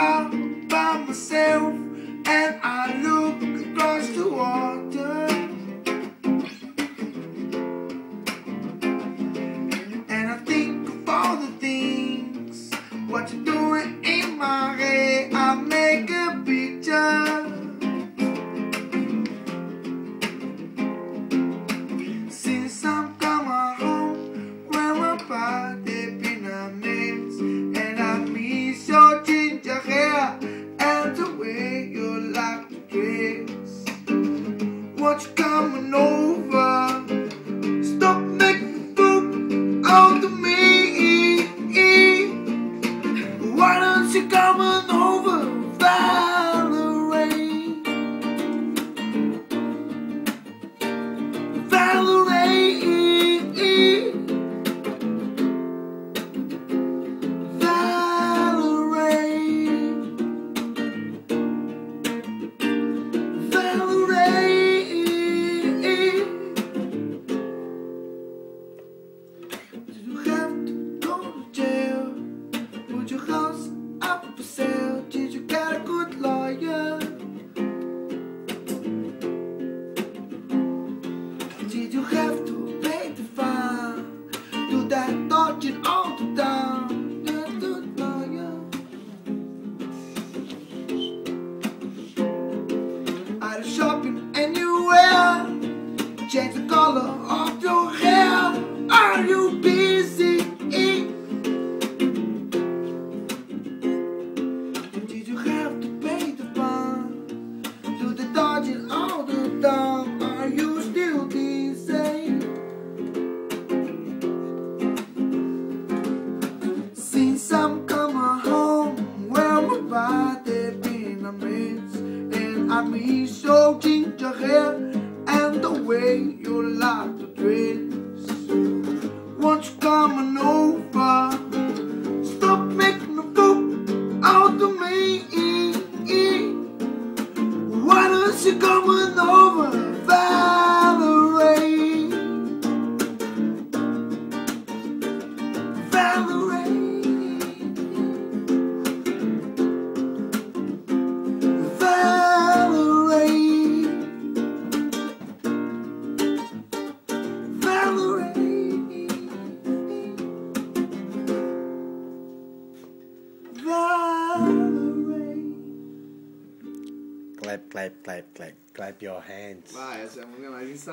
by myself and I look across the water. And I think of all the things what you're doing in my head. I make a picture. Since I'm coming home, where my body that dodging all I miss your ginger hair and the way you like to dress. Won't you coming over? Stop making a fool out of me. Why don't you coming over, Clap, clap, clap, clap. Clap your hands.